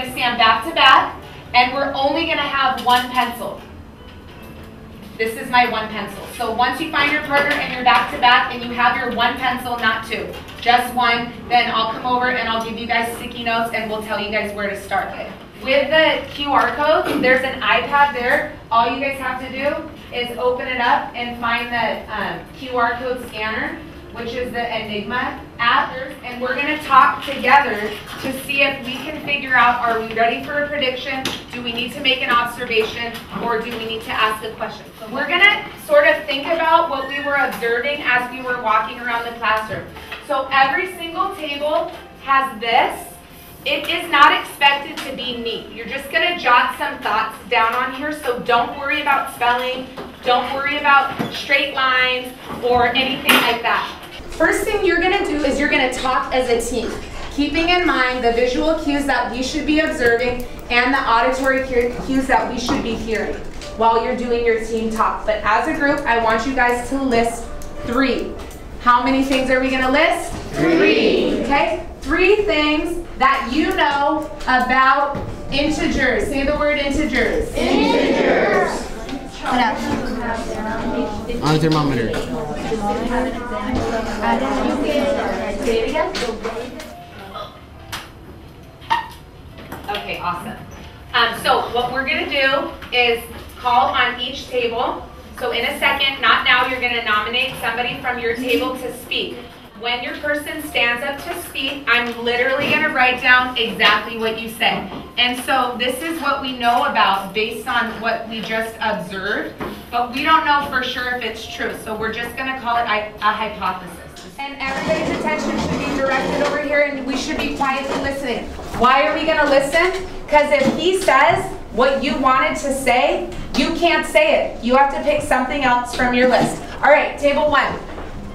my gonna stand back to back, and we're only gonna have one pencil. This is my one pencil. So once you find your partner and you're back to back and you have your one pencil, not two, just one, then I'll come over and I'll give you guys sticky notes and we'll tell you guys where to start. With the QR code, there's an iPad there. All you guys have to do is open it up and find the um, QR code scanner which is the i-nigma app, and we're gonna talk together to see if we can figure out, are we ready for a prediction? Do we need to make an observation, or do we need to ask a question? So we're gonna sort of think about what we were observing as we were walking around the classroom. So every single table has this. It is not expected to be neat. You're just gonna jot some thoughts down on here, so don't worry about spelling, don't worry about straight lines or anything like that. First thing you're gonna do is you're gonna talk as a team, keeping in mind the visual cues that we should be observing and the auditory cues that we should be hearing while you're doing your team talk. But as a group, I want you guys to list three. How many things are we gonna list? Three. Okay? Three things that you know about integers. Say the word integers. Integers. What else? On a thermometer. Okay, awesome. Um, so what we're gonna do is call on each table. So in a second, not now, you're gonna nominate somebody from your table to speak. When your person stands up to speak, I'm literally gonna write down exactly what you said. And so this is what we know about based on what we just observed, but we don't know for sure if it's true. So we're just gonna call it a hypothesis. And everybody's attention should be directed over here and we should be quietly listening. Why are we gonna listen? Because if he says what you wanted to say, you can't say it. You have to pick something else from your list. All right, table one.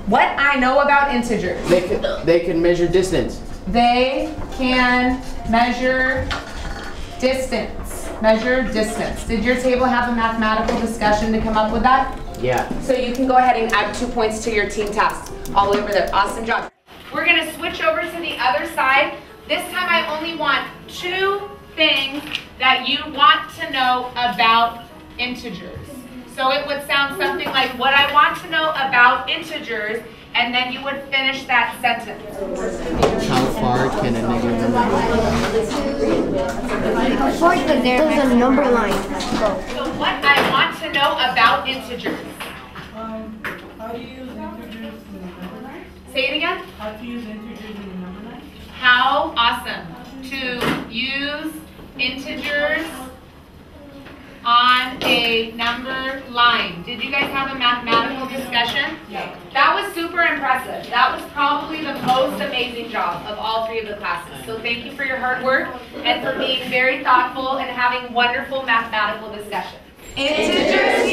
What I know about integers. They can, they can measure distance. They can measure distance. Measure distance. Did your table have a mathematical discussion to come up with that? Yeah. So you can go ahead and add two points to your team task. All over there. Awesome job. We're going to switch over to the other side. This time I only want two things that you want to know about integers. So it would sound something like, what I want to know about integers, and then you would finish that sentence. How far can a negative number How far does there's a number line go? So what I want to know about integers. Um, how do you use integers in the number line? Say it again. How to use integers in the number line? How awesome to use integers on a number line. Did you guys have a mathematical discussion? Yeah. That was super impressive. That was probably the most amazing job of all three of the classes. So thank you for your hard work and for being very thoughtful and having wonderful mathematical discussion. Integers